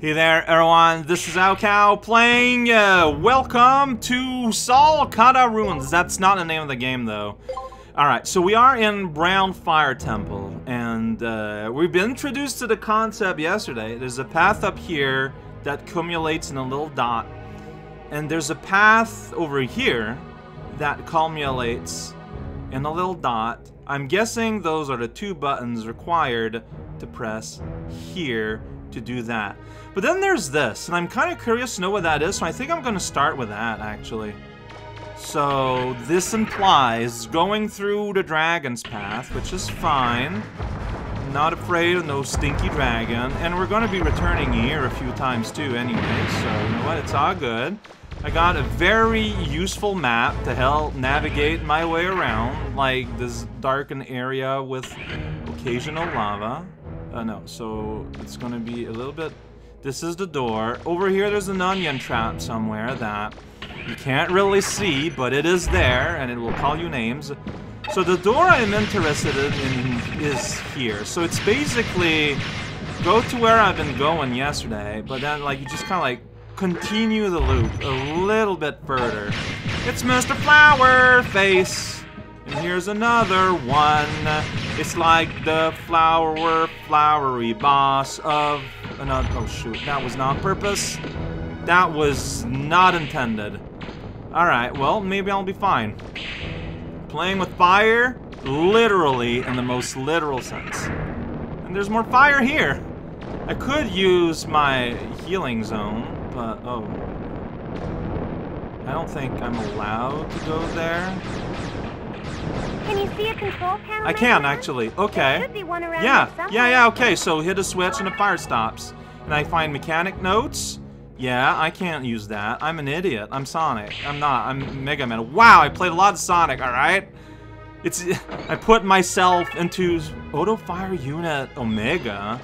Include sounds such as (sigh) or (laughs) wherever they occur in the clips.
Hey there, everyone. This is raocow playing. Uh, welcome to Saul Kada Ruins. That's not the name of the game, though. Alright, so we are in Brown Fire Temple, and uh, we've been introduced to the concept yesterday. There's a path up here that cumulates in a little dot, and there's a path over here that cumulates in a little dot. I'm guessing those are the two buttons required to press here to do that. But then there's this, and I'm kind of curious to know what that is, so I think I'm going to start with that, actually. So, this implies going through the dragon's path, which is fine. Not afraid of no stinky dragon. And we're going to be returning here a few times too anyway, so you know what, it's all good. I got a very useful map to help navigate my way around, like this darkened area with occasional lava. Uh, no, so it's to be a little bit... This is the door. Over here there's an onion trap somewhere that you can't really see, but it is there, and it will call you names. So the door I'm interested in is here. So it's basically go to where I've been going yesterday, but then like you just kind of like continue the loop a little bit further. It's Mr. Flower Face. And here's another one. It's like the flower, flowery boss of another. Oh shoot, that was not purpose. That was not intended. Alright, well, maybe I'll be fine. Playing with fire, literally, in the most literal sense. And there's more fire here. I could use my healing zone, but, oh. I don't think I'm allowed to go there. Can you see a control panel? I can, actually. Okay. There should be one around Yeah, yeah, yeah, okay, so hit a switch and the fire stops. And I find mechanic notes. Yeah, I can't use that. I'm an idiot. I'm Sonic. I'm not. I'm Mega Man. Wow, I played a lot of Sonic, alright? It's... (laughs) I put myself into Auto Fire Unit Omega.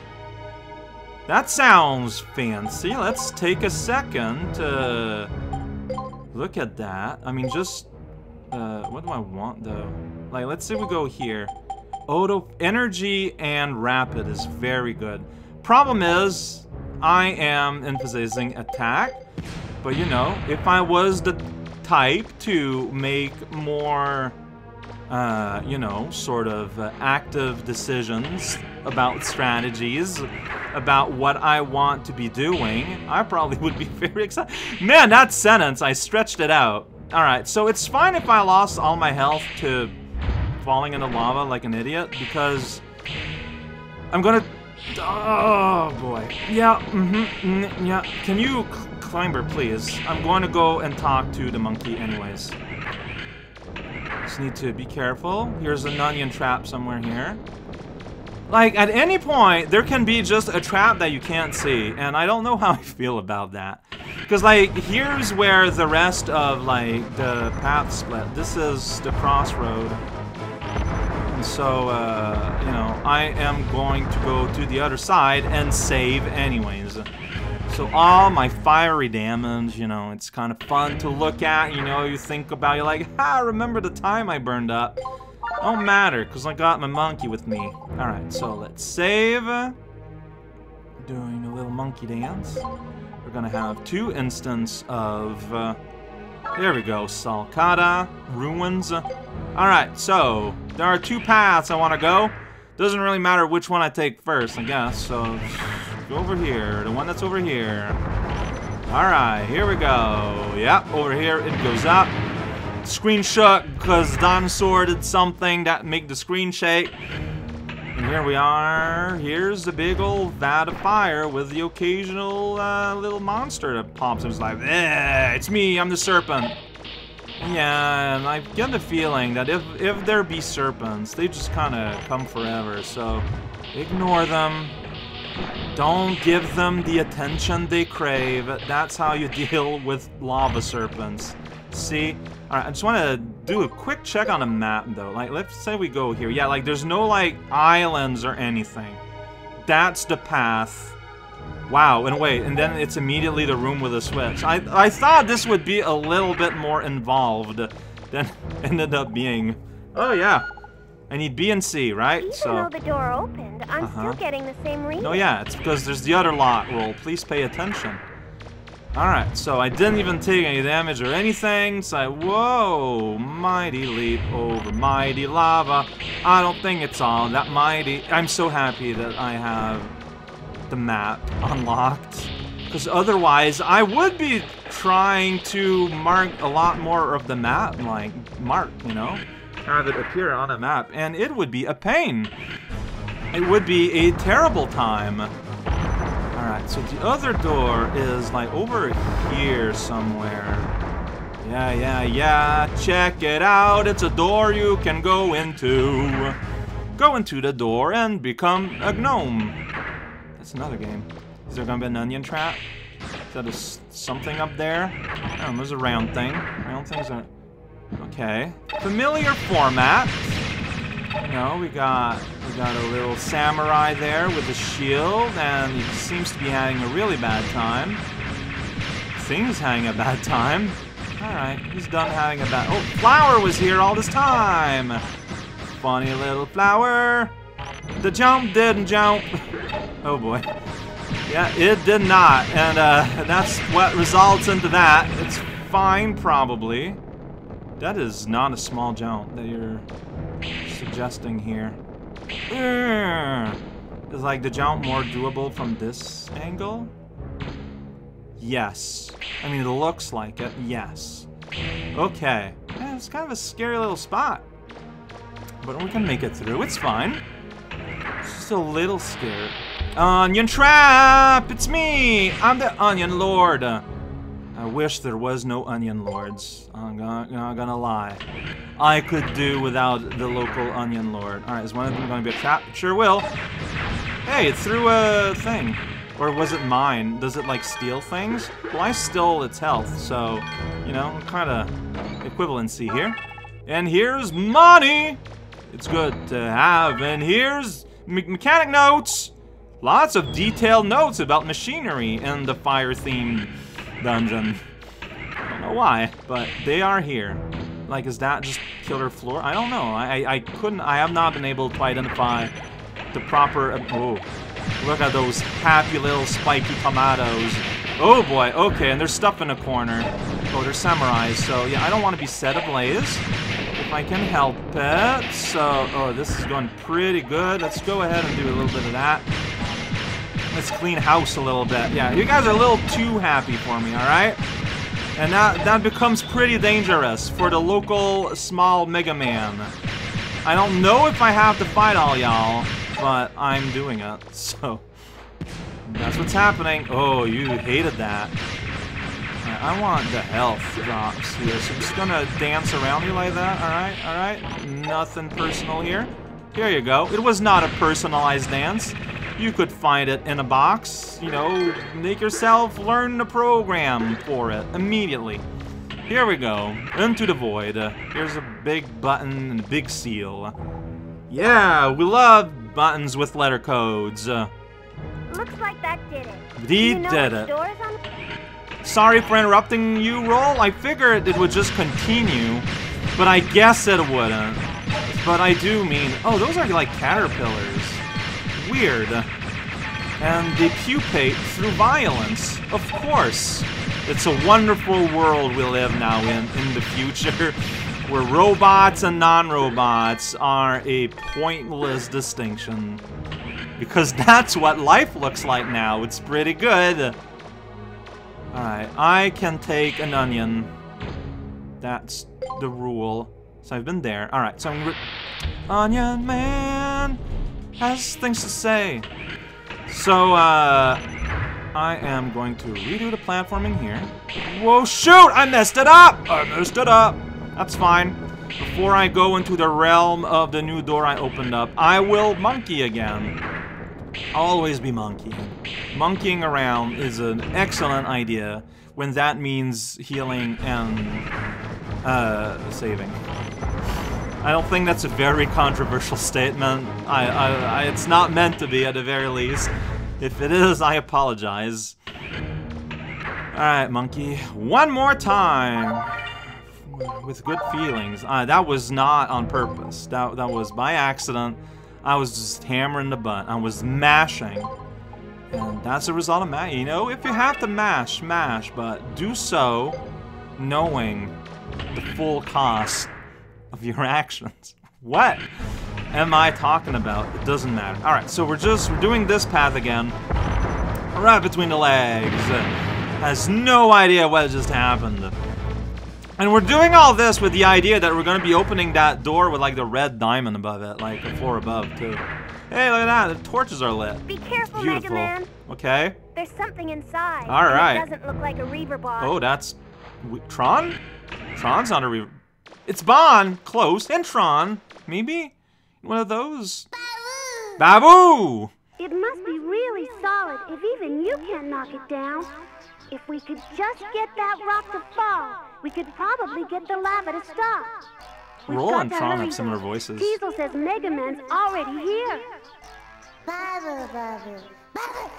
That sounds fancy. Let's take a second to look at that. I mean, just... What do I want, though? Like, let's say we go here. Auto energy and rapid is very good. Problem is, I am emphasizing attack, but you know, if I was the type to make more, uh, you know, sort of uh, active decisions about strategies, about what I want to be doing, I probably (laughs) would be very excited. Man, that sentence, I stretched it out. Alright, so it's fine if I lost all my health to falling into lava like an idiot, because I'm gonna... Oh, boy. Yeah, mm-hmm, mm, yeah. Can you, climber, please? I'm going to go and talk to the monkey anyways. Just need to be careful. Here's an onion trap somewhere here. Like, at any point, there can be just a trap that you can't see, and I don't know how I feel about that. Because, like, here's where the rest of, like, the path split. This is the crossroad. And so, uh, you know, I am going to go to the other side and save anyways. So all my fiery damage, you know, it's kind of fun to look at, you know, you think about, you're like, ha, remember the time I burned up. Don't matter, because I got my monkey with me. Alright, so let's save. Doing a little monkey dance. We're gonna have two instances of... Uh, there we go, Saul Kada, Ruins. Alright, so, there are two paths I want to go. Doesn't really matter which one I take first, I guess, so... Go over here, the one that's over here. Alright, here we go. Yep, over here it goes up. Screen shook because dinosaur did something that make the screen shake. And here we are. Here's the big old vat of fire with the occasional uh, little monster that pops and is like, eh, it's me, I'm the serpent. Yeah, and I get the feeling that if, if there be serpents, they just kind of come forever, so ignore them. Don't give them the attention they crave. That's how you (laughs) deal with lava serpents. See? Alright, I just want to do a quick check on the map, though. Like, let's say we go here. Yeah, like, there's no, like, islands or anything. That's the path. Wow, and wait, and then it's immediately the room with a switch. I, I thought this would be a little bit more involved than (laughs) ended up being. Oh, yeah. I need B and C, right? Even so. though the door opened, I'm Uh-huh. still getting the same reading. No, yeah, it's because there's the other lock roll. Please pay attention. Alright, so I didn't even take any damage or anything, so I, whoa, mighty leap over mighty lava. I don't think it's all that mighty. I'm so happy that I have the map unlocked. Because otherwise, I would be trying to mark a lot more of the map, like, mark, you know? Have it appear on a map, and it would be a pain. It would be a terrible time. Alright, so the other door is like over here somewhere. Yeah, yeah, yeah, check it out. It's a door you can go into. Go into the door and become a gnome. That's another game. Is there gonna be an onion trap? Is that a something up there? Oh, there's a round thing. Round things are... Okay. Familiar format. Know, we got we got a little samurai there with a shield, and he seems to be having a really bad time. Thing's having a bad time. Alright, he's done having a bad... Oh, Flower was here all this time! Funny little flower. The jump didn't jump. (laughs) Oh boy. Yeah, it did not, and uh, that's what results into that. It's fine, probably. That is not a small jump that you're suggesting here eh. is like the jump more doable from this angle? Yes. I mean, it looks like it. Yes. Okay. Yeah, it's kind of a scary little spot. But we can make it through. It's fine. It's just a little scared. Onion trap! It's me! I'm the Onion Lord. I wish there was no Onion Lords. I'm not, not gonna lie. I could do without the local Onion Lord. Alright, is one of them to be a trap? Sure will. Hey, it threw a thing. Or was it mine? Does it, like, steal things? Well, I stole its health, so, you know, kind of equivalency here. And here's money! It's good to have. And here's me mechanic notes! Lots of detailed notes about machinery and the fire-themed dungeon. I don't know why, but they are here. Like, is that just killer floor? I don't know. I, I, I couldn't, I have not been able to identify the proper, oh, look at those happy little spiky tomatoes. Oh boy, okay, and there's stuff in the corner. Oh, they're samurais, so yeah, I don't want to be set ablaze. If I can help it. So, oh, this is going pretty good. Let's go ahead and do a little bit of that. Let's clean house a little bit. Yeah, you guys are a little too happy for me, alright? And that, that becomes pretty dangerous for the local small Mega Man. I don't know if I have to fight all y'all, but I'm doing it, (laughs) so... That's what's happening. Oh, you hated that. I want the health drops here, so I'm just gonna dance around you like that, alright, alright? Nothing personal here. Here you go. It was not a personalized dance. You could find it in a box, you know, make yourself learn the program for it immediately. Here we go, into the void. Here's a big button and a big seal. Yeah, we love buttons with letter codes. Looks like that did it. he you know did it. Sorry for interrupting you, Roll. I figured it would just continue, but I guess it wouldn't. But I do mean, oh, those are like caterpillars. Weird. And they pupate through violence. Of course. It's a wonderful world we live now in, in the future, (laughs) where robots and non-robots are a pointless distinction. Because that's what life looks like now. It's pretty good. Alright, I can take an onion. That's the rule. So I've been there. Alright, so I'm. Onion Man has things to say. So, uh... I am going to redo the platforming here. Whoa, shoot! I messed it up! I messed it up! That's fine. Before I go into the realm of the new door I opened up, I will monkey again. Always be monkeying. Monkeying around is an excellent idea when that means healing and uh, saving. I don't think that's a very controversial statement. I, I, I, it's not meant to be, at the very least. If it is, I apologize. Alright, monkey. One more time. with good feelings. Uh, that was not on purpose. That, that was by accident. I was just hammering the button. I was mashing. And that's a result of mash. You know, if you have to mash, mash, but do so knowing the full cost of your actions. What am I talking about? It doesn't matter. Alright, so we're just we're doing this path again. Right between the legs. Uh, has no idea what just happened. And we're doing all this with the idea that we're gonna be opening that door with like the red diamond above it, like the floor above too. Hey, look at that, the torches are lit. Be careful, Beautiful. Mega Man. Okay. There's something inside. All right. It doesn't look like a Reaver boss. Oh, that's Tron. Tron's not a re. It's Bon. Close. And Tron. Maybe one of those. Babu. It must be really solid if even you can't knock it down. If we could just get that rock to fall, we could probably get the lava to stop. We've Roll got and Tron have similar voices. Diesel says Mega Man's already here. Babu, Babu, Babu.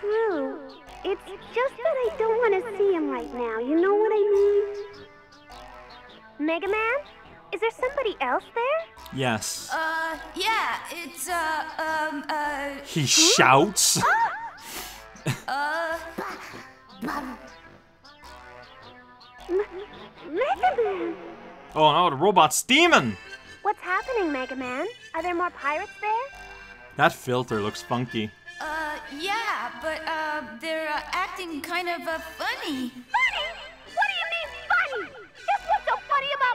True. It's just that I don't want to see him right now. You know what I mean? Mega Man? Is there somebody else there? Yes. Uh, yeah, it's, uh, um, uh, He shouts. (laughs) uh, Mega Man! Oh no, the robot's steaming. What's happening, Mega Man? Are there more pirates there? That filter looks funky. uh, yeah, but, uh, they're, uh, acting kind of, uh, funny. Funny?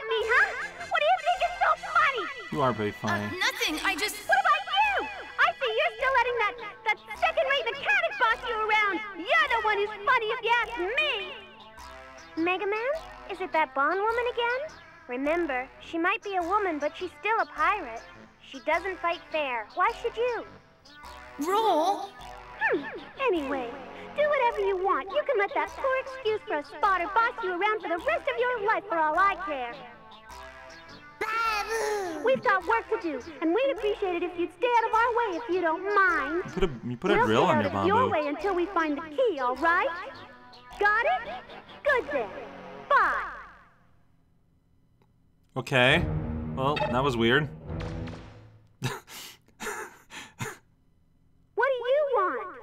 Me, huh? What do you think is so funny? You are pretty funny. Nothing, I just, What about you? I see you're still letting that that second-rate mechanic boss you around. You're the one who's funny if you ask me. Mega Man, is it that Bonne woman again? Remember, she might be a woman, but she's still a pirate. She doesn't fight fair. Why should you? roll. Hmm. Anyway, do whatever you want. You can let that poor excuse for a spotter boss you around for the rest of your life for all I care. We've got work to do, and we'd appreciate it if you'd stay out of our way if you don't mind. You put a you put a we'll stay on out your of your way until we find the key, all right? Got it? Good then. Bye. Okay. Well, that was weird. What do you want?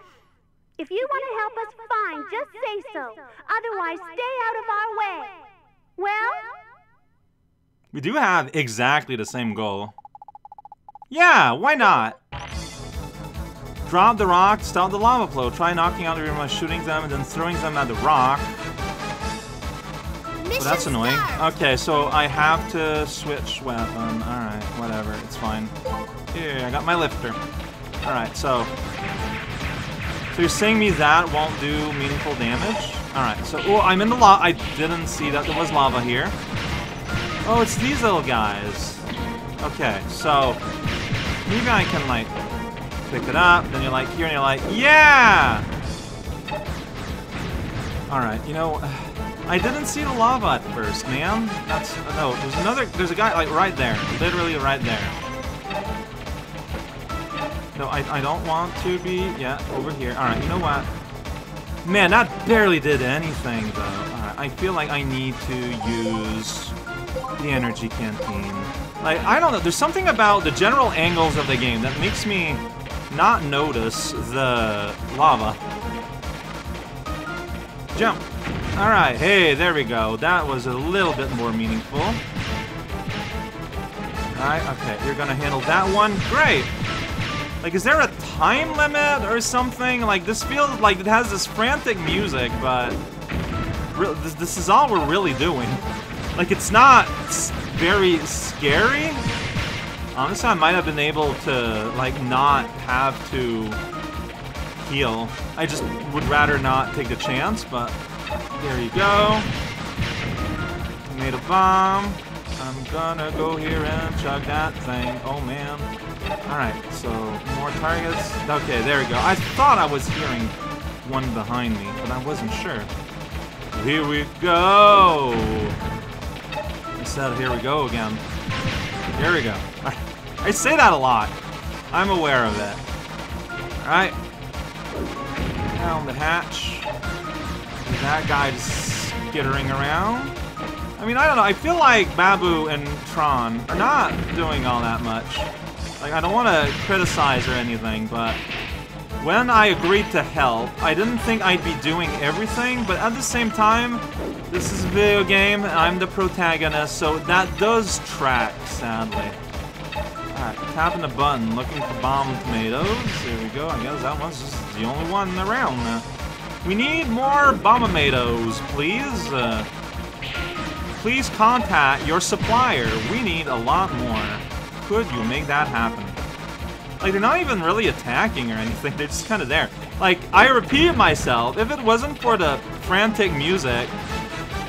If you want to help us find, just say so. Otherwise, stay out of our way. Well? We do have exactly the same goal. Yeah, why not? Drop the rock, stop the lava flow. Try knocking out the room by shooting them and then throwing them at the rock. Well, that's annoying. Okay, so I have to switch weapon. Alright, whatever, it's fine. Here, I got my lifter. Alright, so... So you're saying me that won't do meaningful damage? Alright, so... Oh, I'm in the lava. I didn't see that there was lava here. Oh, it's these little guys. Okay, so... Maybe I can, like, pick it up, then you're like here, and you're like, yeah! Alright, you know... I didn't see the lava at first, man. That's no. There's another. There's a guy like right there, literally right there. No, I I don't want to be. Yeah, over here. All right. You know what? Man, that barely did anything though. All right. I feel like I need to use the energy campaign. Like I don't know. There's something about the general angles of the game that makes me not notice the lava. Jump. Alright, hey, there we go. That was a little bit more meaningful. Alright, okay, you're gonna handle that one. Great! Like, is there a time limit or something? Like, this feels like it has this frantic music, but... This, this is all we're really doing. (laughs) Like, it's not very scary. Honestly, I might have been able to, like, not have to heal. I just would rather not take the chance, but there you go. Made a bomb. I'm gonna go here and chug that thing. Oh man. Alright, so more targets. Okay, there we go. I thought I was hearing one behind me, but I wasn't sure. Here we go. I said here we go again. Here we go. (laughs) I say that a lot. I'm aware of it. Alright. Down the hatch. That guy just skittering around. I mean, I don't know. I feel like Babu and Tron are not doing all that much. Like, I don't want to criticize or anything, but when I agreed to help, I didn't think I'd be doing everything, but at the same time, this is a video game, I'm the protagonist, so that does track, sadly. Alright, tapping the button, looking for bomb tomatoes. There we go. I guess that one's just the only one around. Uh, we need more bomb-tomatoes, please. Uh, please contact your supplier. We need a lot more. Could you make that happen? Like, they're not even really attacking or anything. (laughs) They're just kind of there. Like, I repeat myself. If it wasn't for the frantic music,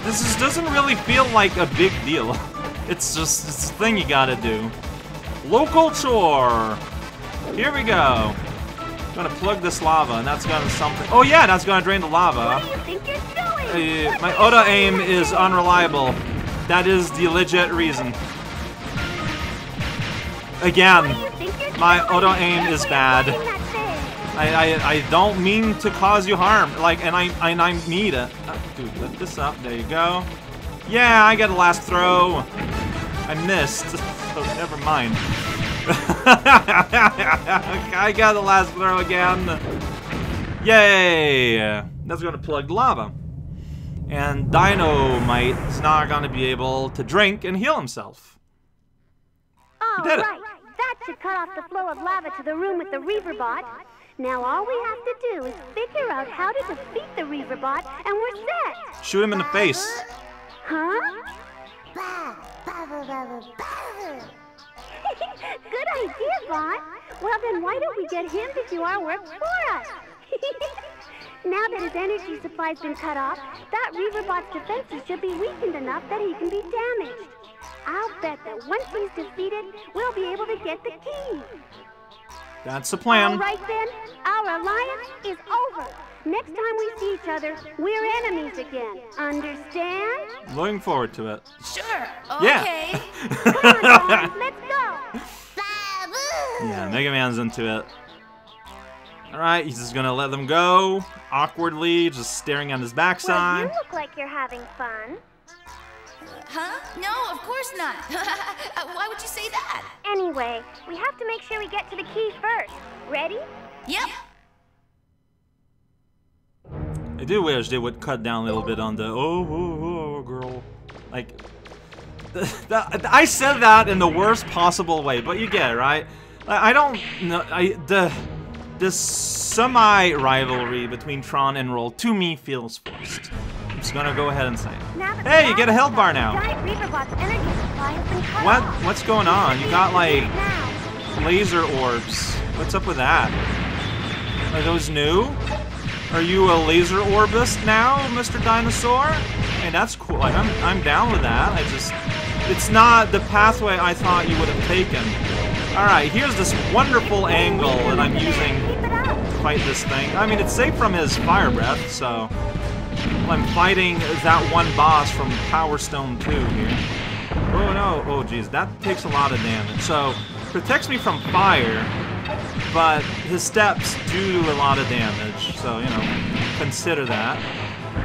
this just doesn't really feel like a big deal. (laughs) It's just it's a thing you gotta do. Local chore. Here we go. Gonna plug this lava, and that's gonna something. Oh yeah, that's gonna drain the lava. What do you think you're doing? Uh, my auto aim is unreliable. That is the legit reason. Again, you my auto aim is bad. Fighting that thing. I, I I don't mean to cause you harm. Like, and I and I need it. Uh, dude, lift this up. There you go. Yeah, I got the last throw. I missed, (laughs) so never mind. (laughs) I got the last throw again. Yay! That's gonna plug the lava. And Dynamite is not gonna be able to drink and heal himself. All did it. that should cut off the flow of lava to the room with the Reaver bot. Now all we have to do is figure out how to defeat the Reaver bot, and we're set. Shoot him in the face. Huh? (laughs) Good idea, Bot. Well, then why don't we get him to do our work for us? (laughs) now that his energy supply's been cut off, that Reaver bot's defenses should be weakened enough that he can be damaged. I'll bet that once he's defeated, we'll be able to get the key. That's the plan. right then, our alliance is over. Next time we see each other, we're enemies again. Understand? Looking forward to it. Sure. Yeah. Okay. (laughs) Come on, Bon, let's go. Yeah, Mega Man's into it. Alright, he's just gonna let them go. Awkwardly, just staring at his Well, backside. you look like you're having fun. Huh? No, of course not. (laughs) Uh, Why would you say that? Anyway, we have to make sure we get to the key first. Ready? Yep. I do wish they would cut down a little bit on the oh, oh, oh girl. Like, (laughs) that, I said that in the worst possible way, but you get it, right? I, I don't know. I the this semi rivalry between Tron and Roll to me feels forced. I'm just gonna go ahead and say it. The Hey, you get a health bar now. Giant Reaver bot's energy supply has been cut What? What's going on? You got like laser orbs. What's up with that? Are those new? Are you a laser orbist now, Mr. Dinosaur? Hey, that's cool. Like, I'm, I'm down with that. I just, it's not the pathway I thought you would have taken. All right, here's this wonderful angle that I'm using to fight this thing. I mean, it's safe from his fire breath, so I'm fighting that one boss from Power Stone 2 here. Oh no, oh geez, that takes a lot of damage. So, protects me from fire, but his steps do do a lot of damage. So, you know, consider that.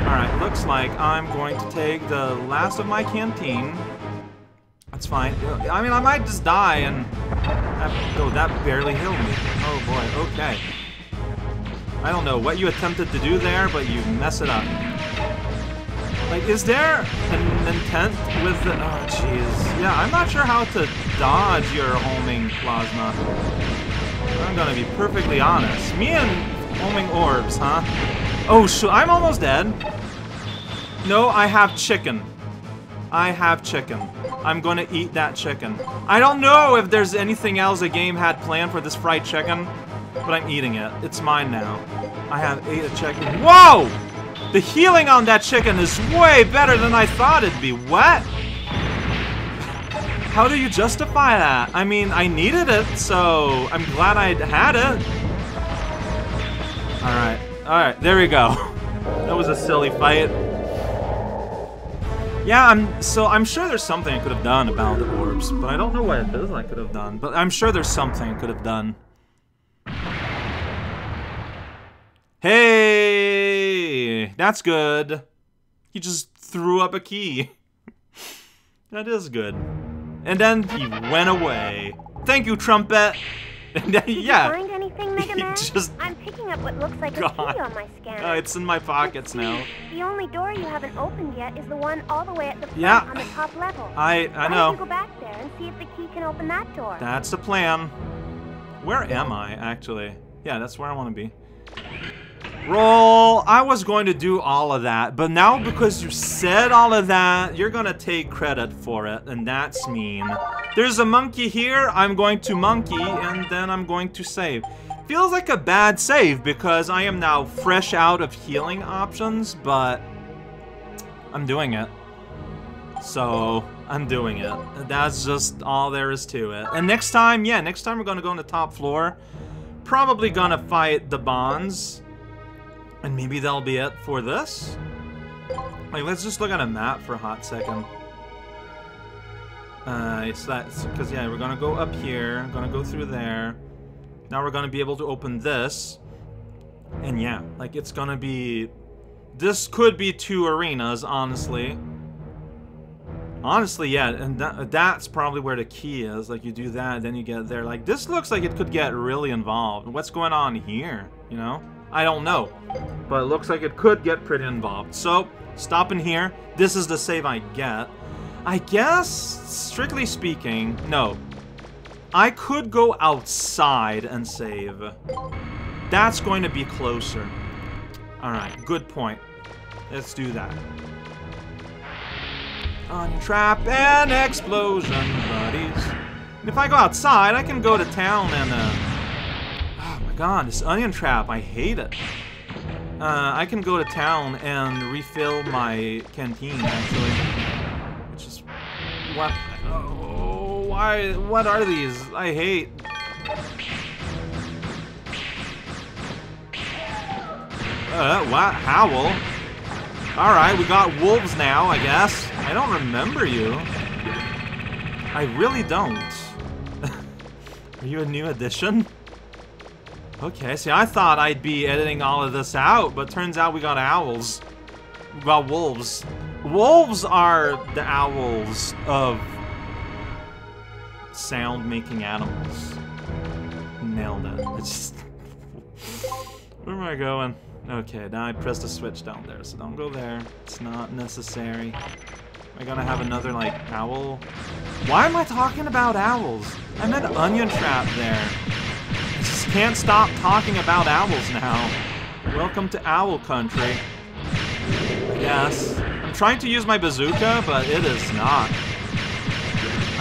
Alright, looks like I'm going to take the last of my canteen. That's fine. I mean, I might just die and... That, oh, that barely healed me. Oh boy, okay. I don't know what you attempted to do there, but you mess it up. Like, is there an intent with the... Oh, jeez. Yeah, I'm not sure how to dodge your homing plasma. I'm gonna be perfectly honest. Me and homing orbs, huh? Oh, shoot, I'm almost dead. No, I have chicken. I have chicken. I'm gonna eat that chicken. I don't know if there's anything else the game had planned for this fried chicken, but I'm eating it. It's mine now. I have ate a chicken. Whoa! The healing on that chicken is way better than I thought it'd be. What? How do you justify that? I mean, I needed it, so I'm glad I had it. Alright, alright, there we go. (laughs) That was a silly fight. Yeah, I'm so I'm sure there's something I could have done about the orbs, but I don't know what it is I could have done. But I'm sure there's something I could have done. Hey, that's good. He just threw up a key. (laughs) that is good. And then he went away. Thank you, Trumpet. (laughs) Yeah. You find anything, Mega He Man? just- I'm picking up what looks like a key on my scanner. Oh, it's in my pockets now. The only door you haven't opened yet is the one all the way at the front Yeah. on the top level. I I Why don't know. you go back there and see if the key can open that door? That's the plan. Where am I, actually? Yeah, that's where I want to be. Roll! I was going to do all of that, but now because you said all of that, you're gonna take credit for it, and that's mean. There's a monkey here, I'm going to monkey, and then I'm going to save. Feels like a bad save because I am now fresh out of healing options, but I'm doing it. So, I'm doing it. That's just all there is to it. And next time, yeah, next time we're gonna go on the top floor. Probably gonna fight the Bonnes. And maybe that'll be it for this. Like, let's just look at a map for a hot second. Uh, it's that, because yeah, we're gonna go up here, gonna go through there. Now we're gonna be able to open this. And yeah, like, it's gonna be... This could be two arenas, honestly. Honestly, yeah, and that, that's probably where the key is. Like, you do that, then you get there. Like, this looks like it could get really involved. What's going on here, you know? I don't know. But it looks like it could get pretty involved. So, stopping here. This is the save I get. I guess, strictly speaking, no. I could go outside and save. That's going to be closer. Alright, good point. Let's do that. Untrap and explosion, buddies. And if I go outside, I can go to town and, uh... Oh my god, this onion trap, I hate it. Uh, I can go to town and refill my canteen, actually. Which is... What? Oh, What are these? I hate... Uh, what? Howl? Alright, we got wolves now, I guess. I don't remember you. I really don't. (laughs) Are you a new addition? Okay, see, I thought I'd be editing all of this out, but turns out we got owls. We got wolves. Wolves are the owls of sound-making animals. Nailed it. It's just... Where am I going? Okay, now I pressed a switch down there, so don't go there. It's not necessary. Am I gonna have another, like, owl? Why am I talking about owls? I meant onion trap there. I just can't stop talking about owls now. Welcome to owl country. Yes. I'm trying to use my bazooka, but it is not.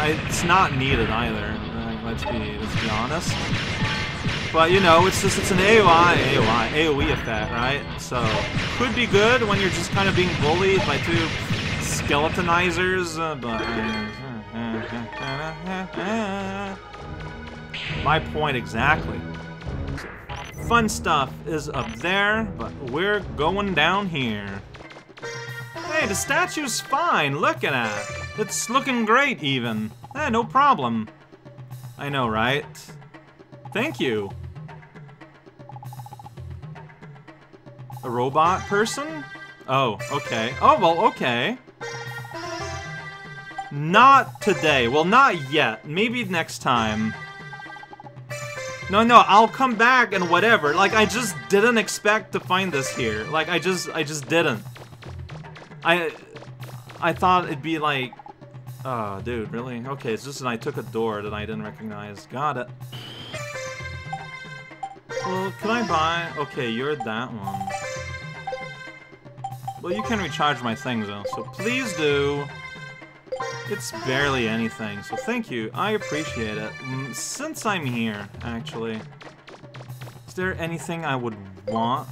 It's not needed either. Like, let's be let's be honest. But you know, it's just it's an AOI, AOI, AOE effect, right? So could be good when you're just kind of being bullied by two skeletonizers, uh, but (laughs) my point exactly. Fun stuff is up there, but we're going down here. Hey, the statue's fine. Look at that. It's looking great, even. Eh, no problem. I know, right? Thank you. A robot person? Oh, okay. Oh, well, okay. Not today. Well, not yet. Maybe next time. No, no, I'll come back and whatever. Like, I just didn't expect to find this here. Like, I just, I just didn't. I, I thought it'd be like, oh, dude, really? Okay, it's just that I took a door that I didn't recognize. Got it. Well, can I buy? Okay, you're that one. Well, you can recharge my things though, so please do. It's barely anything, so thank you. I appreciate it. Mm, Since I'm here, actually, is there anything I would want?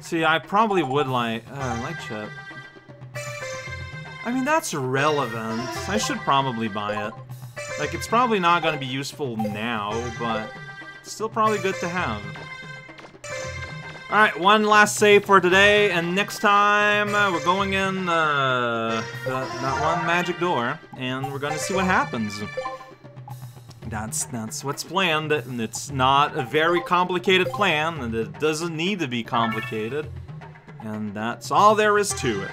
See, I probably would like, uh, like chip. I mean, that's relevant. I should probably buy it. Like, it's probably not going to be useful now, but still probably good to have. Alright, one last save for today, and next time uh, we're going in uh, that, that one magic door, and we're gonna see what happens. That's that's what's planned, and it's not a very complicated plan, and it doesn't need to be complicated, and that's all there is to it.